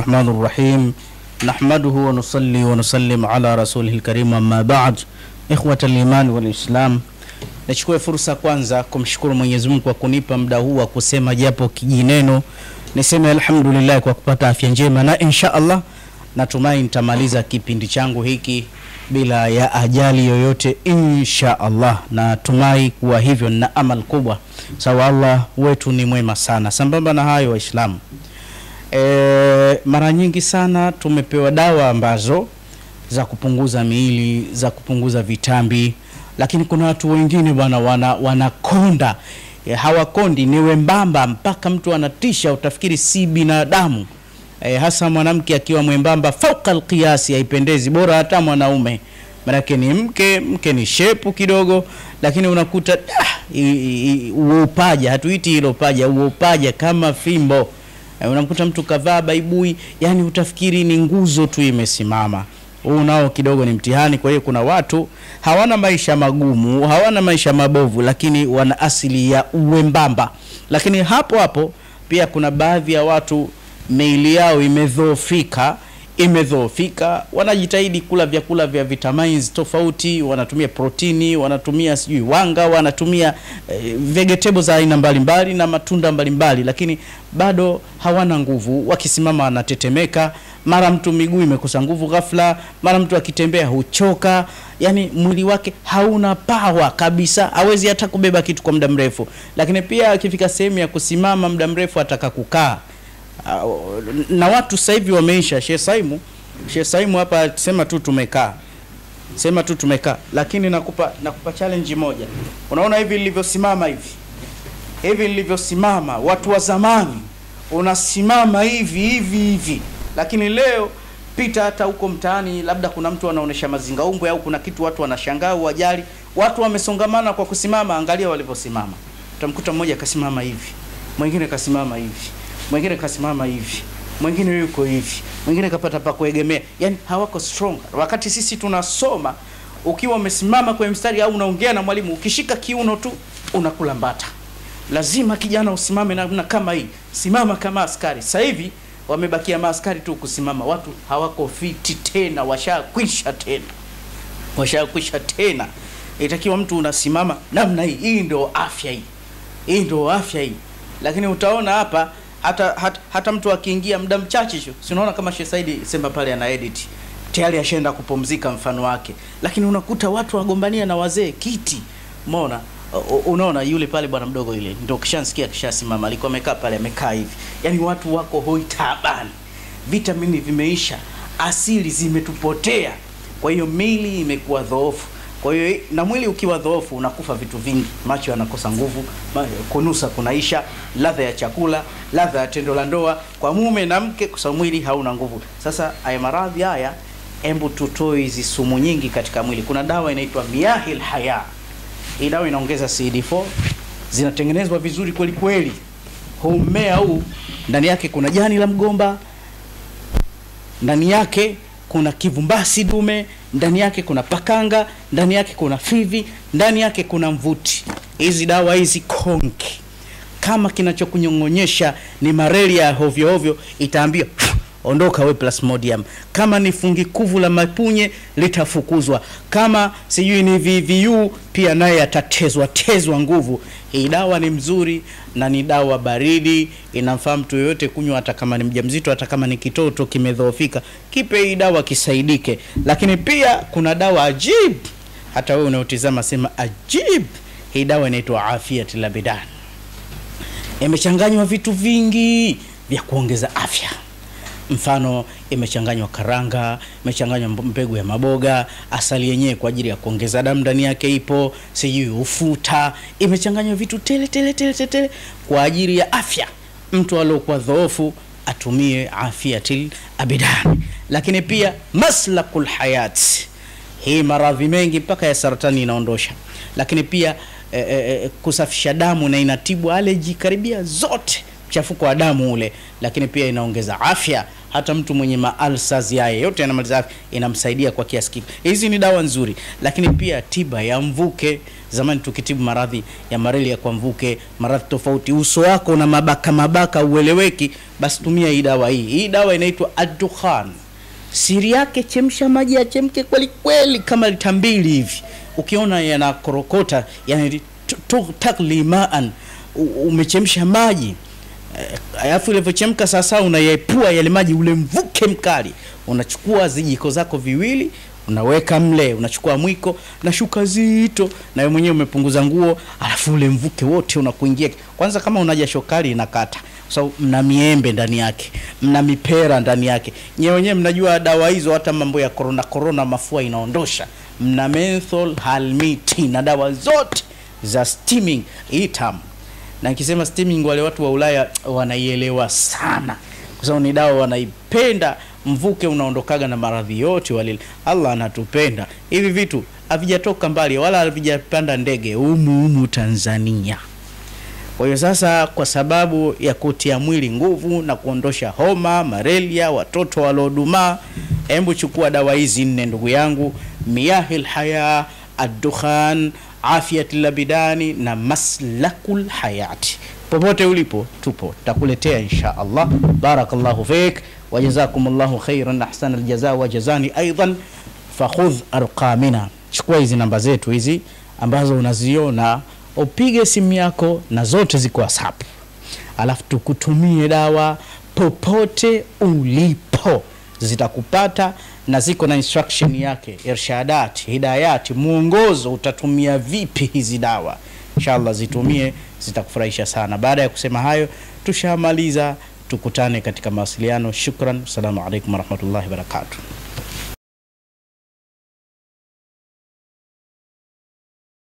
الرحمن الرحيم نحمده ونصلي ونسلم على رسوله الكريم أما بعد إخوة الإيمان والإسلام Nichukue fursa kwanza kumshukuru Mwenyezi Mungu kwa kunipa muda huu wa kusema japo kijineno. Niseme alhamdulillah kwa kupata afya njema, na insha Allah natumai nitamaliza kipindi changu hiki bila ya ajali yoyote insha Allah. Natumai kuwa hivyo, na amal kubwa sawa. Allah wetu ni mwema sana. Sambamba na hayo, Waislamu, e, mara nyingi sana tumepewa dawa ambazo za kupunguza miili za kupunguza vitambi, lakini kuna watu wengine bwana wana wanakonda. E, hawakondi ni wembamba mpaka mtu anatisha, utafikiri si binadamu. E, hasa mwanamke akiwa mwembamba fauka alqiyasi, haipendezi, bora hata mwanaume. Manake ni mke mke ni shepu kidogo, lakini unakuta ah, uopaja, hatuiti hilo paja, uopaja kama fimbo unamkuta mtu kavaa baibui, yani utafikiri ni nguzo tu imesimama huu nao kidogo ni mtihani. Kwa hiyo kuna watu hawana maisha magumu, hawana maisha mabovu, lakini wana asili ya uwembamba. Lakini hapo hapo pia kuna baadhi ya watu miili yao imedhoofika, imedhoofika, wanajitahidi kula vyakula vya vitamins tofauti, wanatumia protini, wanatumia sijui wanga, wanatumia eh, vegetables za aina mbalimbali na matunda mbalimbali, mbali, lakini bado hawana nguvu. Wakisimama wanatetemeka, mara mtu miguu imekosa nguvu ghafla, mara mtu akitembea huchoka, yani mwili wake hauna pawa kabisa, hawezi hata kubeba kitu kwa muda mrefu. Lakini pia akifika sehemu ya kusimama muda mrefu ataka kukaa. Uh, na watu sasa hivi wameisha. Sheikh Saimu, Sheikh Saimu hapa sema tu tumekaa, sema tu tumekaa, lakini nakupa nakupa challenge moja. Unaona hivi nilivyosimama hivi. Hivi nilivyosimama, watu wa zamani unasimama hivi hivi hivi, lakini leo pita hata huko mtaani, labda kuna mtu anaonesha mazingaumbwe au kuna kitu watu wanashangaa, wajali watu wamesongamana kwa kusimama. Angalia walivyosimama, utamkuta mmoja kasimama hivi, mwingine kasimama hivi mwingine kasimama hivi, mwingine yuko hivi, mwingine kapata pa kuegemea, yani hawako strong. Wakati sisi tunasoma, ukiwa umesimama kwenye mstari au unaongea na mwalimu, ukishika kiuno tu unakula mbata. Lazima kijana usimame namna kama hii, simama kama askari. Sasa hivi wamebakia maaskari tu kusimama, watu hawako fiti tena, washakwisha tena, washakwisha tena. Itakiwa mtu unasimama namna hii. Hii ndio afya hii, hii ndio afya hii. Lakini utaona hapa hata, hata, hata mtu akiingia muda mchache tu, si unaona kama Sheikh Saidi sema pale ana edit? Tayari ashaenda kupumzika mfano wake, lakini unakuta watu wagombania na wazee kiti. Umeona, unaona yule pale bwana mdogo yule, ndio kishansikia kishasimama, alikuwa amekaa pale amekaa hivi, yani watu wako hoi taabani, vitamini vimeisha, asili zimetupotea, kwa hiyo mili imekuwa dhoofu. Kwa hiyo na mwili ukiwa dhoofu unakufa vitu vingi, macho yanakosa nguvu, kunusa kunaisha, ladha ya chakula, ladha ya tendo la ndoa kwa mume na mke, kwa sababu mwili hauna nguvu. Sasa haya maradhi haya, embu tutoe hizi sumu nyingi katika mwili. Kuna dawa inaitwa miahil Haya. Hii dawa inaongeza CD4, zinatengenezwa vizuri kweli kweli. Huu mmea huu ndani yake kuna jani la mgomba, ndani yake kuna kivumbasi dume, ndani yake kuna pakanga, ndani yake kuna fivi, ndani yake kuna mvuti. Hizi dawa hizi konki, kama kinachokunyong'onyesha ni malaria ya hovyo hovyo, itaambia ondoka we Plasmodium. Kama ni fungi kuvu la mapunye litafukuzwa. Kama sijui ni VVU pia naye atatezwa tezwa nguvu. Hii dawa ni mzuri na ni dawa baridi, inamfaa mtu yoyote kunywa, hata kama ni mjamzito, hata kama ni kitoto kimedhoofika, kipe hii dawa kisaidike. Lakini pia kuna dawa ajib, hata wewe unaotizama sema ajib. Hii dawa inaitwa Afiat Labidan, imechanganywa vitu vingi vya kuongeza afya mfano imechanganywa karanga, imechanganywa mbegu ya maboga, asali yenyewe kwa ajili ya kuongeza damu ndani yake ipo, sijui ufuta, imechanganywa vitu tele tele tele tele, tele kwa ajili ya afya. Mtu aliokuwa dhoofu atumie Afiatil Abidan. Lakini pia maslakul hayat, hii maradhi mengi mpaka ya saratani inaondosha. Lakini pia eh, eh, kusafisha damu na inatibu aleji karibia zote mchafuko wa damu ule, lakini pia inaongeza afya. Hata mtu mwenye maalsas yaye yote yanamaliza afya, inamsaidia kwa kiasi kikubwa. Hizi ni dawa nzuri, lakini pia tiba ya mvuke. Zamani tukitibu maradhi ya malaria kwa mvuke, maradhi tofauti, uso wako na mabaka mabaka ueleweki, basi tumia hii dawa hii. Hii dawa inaitwa Ad-Dukhan. Siri yake, chemsha maji yachemke kweli kweli kama lita mbili hivi. Ukiona yanakorokota, yani taklimaan, umechemsha maji alafu ilivyochemka sasa, unayepua yale maji, ule mvuke mkali, unachukua zijiko zako viwili unaweka mle, unachukua mwiko na shuka zito, na wewe mwenyewe umepunguza nguo, alafu ule mvuke wote unakuingia. Kwanza kama unaja jasho kali inakata, sababu mna miembe ndani yake, mna mipera ndani yake. Nyewe wenyewe mnajua dawa hizo, hata mambo ya corona corona, mafua inaondosha. Mna menthol, halmiti na dawa zote za steaming hii tamu na nikisema steaming, wale watu wa Ulaya wanaielewa sana, kwa sababu ni dawa wanaipenda. Mvuke unaondokaga na maradhi yote walil. Allah anatupenda. Hivi vitu havijatoka mbali wala havijapanda ndege, humu Tanzania. Kwa hiyo sasa, kwa sababu ya kutia mwili nguvu na kuondosha homa, malaria, watoto waliodumaa, hebu chukua dawa hizi nne, ndugu yangu: miyahil haya, ad-dukhan Afiyat labidani na maslakul hayati. Popote ulipo, tupo. Takuletea insha Allah. Barakallahu fik. Wajazakum jazakumullahu khairan. Ahsana aljaza wa jazani aidan. Fakhudh arqamina, chukua hizi namba zetu hizi ambazo unaziona, upige simu yako na zote ziko WhatsApp, alafu tukutumie dawa popote ulipo, zitakupata na ziko na instruction yake, irshadat, hidayati, mwongozo utatumia vipi hizi dawa. Inshallah zitumie, zitakufurahisha sana. Baada ya kusema hayo, tushamaliza. Tukutane katika mawasiliano. Shukran, assalamu alaikum warahmatullahi wabarakatuh.